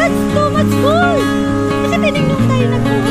That's too much cold! Kasi tinignan tayo nagkuha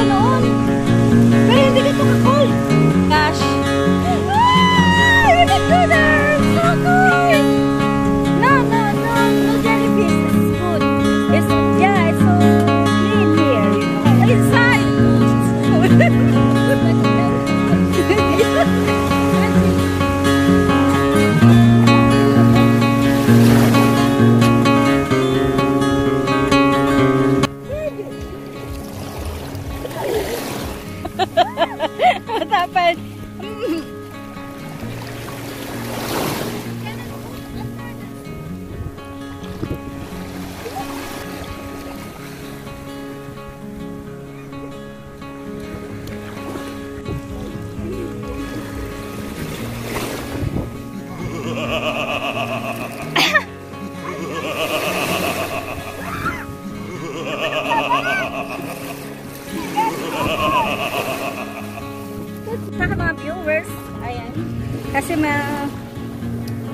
Kasi ma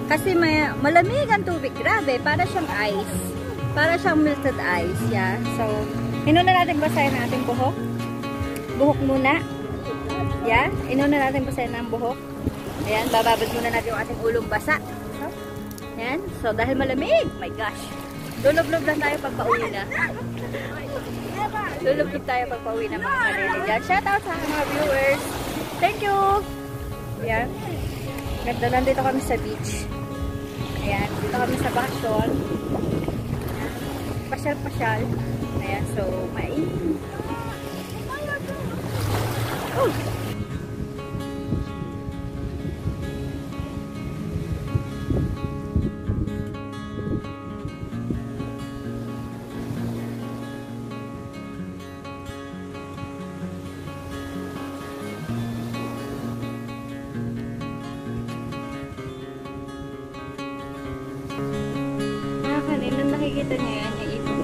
kasi may malamig ang tubig. Grabe, para siyang ice. Para siyang melted ice, yeah. So, inuna natin basahin ang ating buhok. Buhok muna. Yeah, inuna natin basahin ang buhok. Ayan, bababad muna natin yung ating ulong basa. So, ayan. So, dahil malamig, my gosh. Lulublob lang tayo pag pauwi na. Lulublob tayo pag pauwi na mga kanili dyan. Shout out sa mga viewers. Thank you! Ayan. Ganda nandito kami sa beach. Ayan. Dito kami sa bakasyon. Pasyal-pasyal. Ayan. So, mainit. Oh! Nakikita niya yan, yung ibon.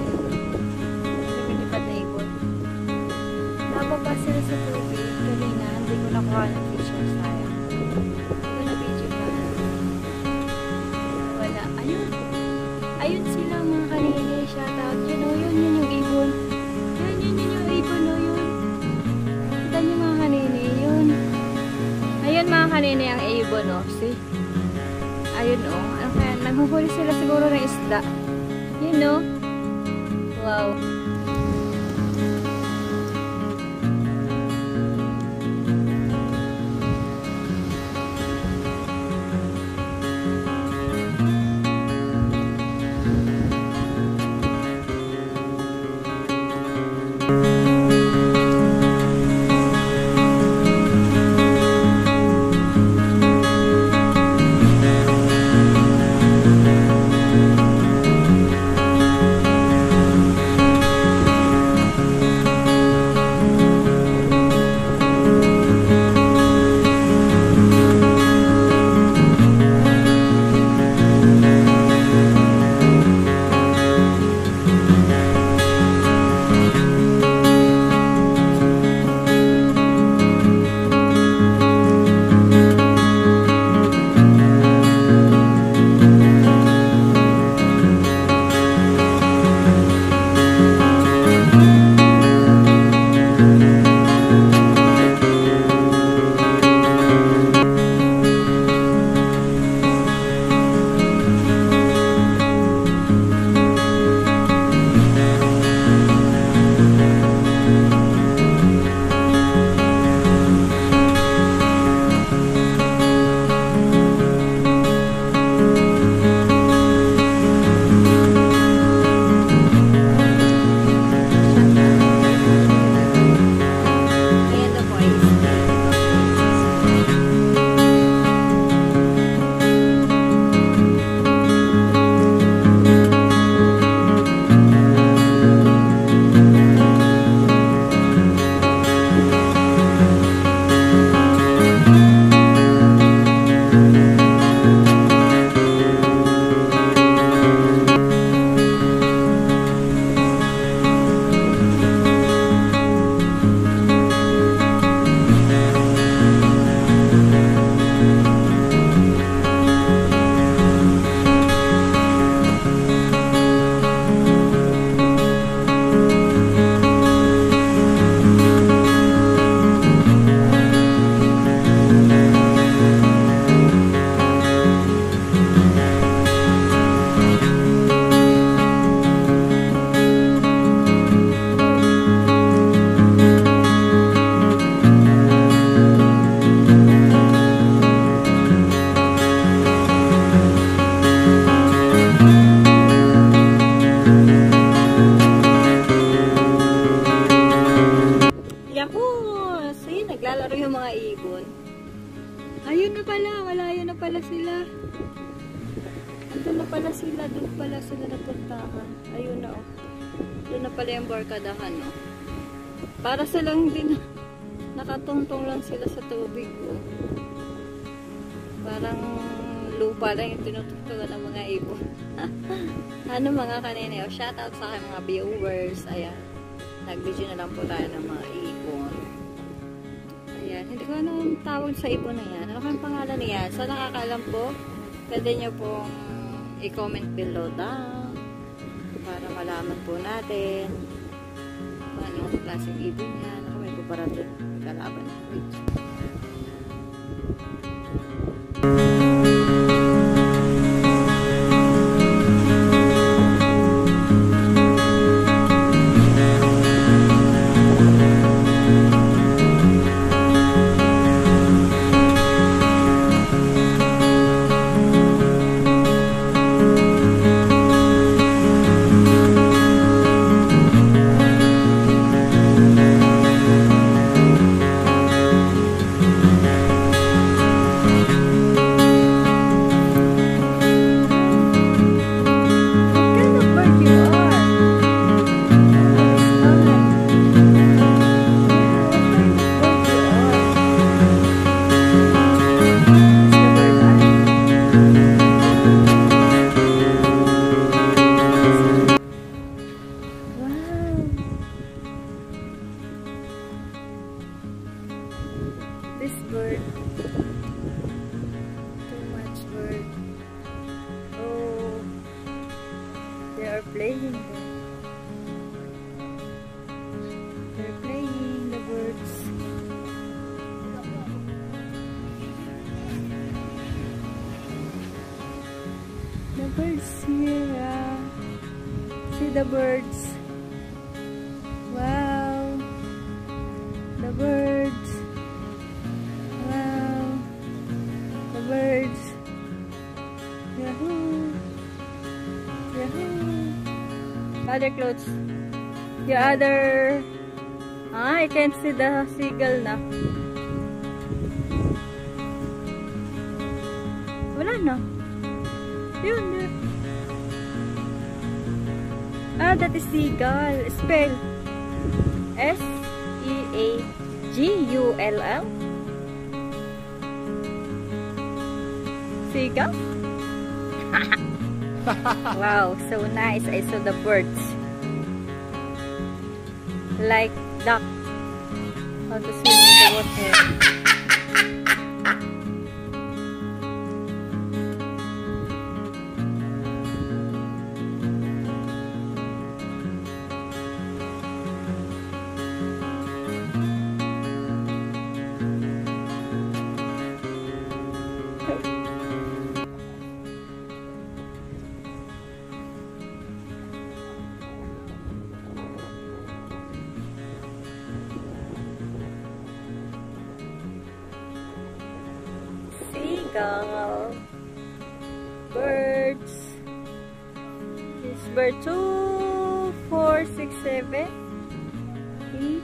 Lumilipad na ibon. Nababa sila sa tubig. Kanina, hindi ko nakuha ng picture. Hindi ko na video pa. Wala. Ayun. Ayun sila mga kanina. Shout out. Yun o, yun, yun yung ibon. Yun, yun, yun yung ibon o, yun. Kita niyo mga kanina, yun. Ayun mga kanina yung ibon o. See? Ayun o. Ano kaya? Naghuhuli sila siguro ng isda. You know? Wow. naglalaro yung mga ibon. Ayun na pala, malayo na pala sila. Doon na pala sila, doon pala sila napuntahan. Ayun na oh. Doon na pala yung barkadahan oh. Para silang din, nakatungtong lang sila sa tubig oh. Parang lupa lang yung tinutugtugan ng mga ibon. ano mga kanina oh, shout out sa aking mga viewers. Ayan, nag-video na lang po tayo ng mga ibon. Ayan. Hindi ko anong tawag sa ibon na yan. Ano kayong pangalan niya? Sa nakakalam po, pwede nyo pong i-comment below down para malaman po natin kung anong klaseng ibon yan. Ako may kumparato kalaban. Wait. The here. See the birds. Wow. The birds. Wow. The birds. Yahoo. Yahoo other clothes. The other... Ah, I can't see the seagull na. Ah, that is seagull. Spell. S-E-A-G-U-L-L. Seagull? wow, so nice. I saw the birds. Like duck. How to swim in the water. seagull, birds. This bird two, four, six, seven, eight,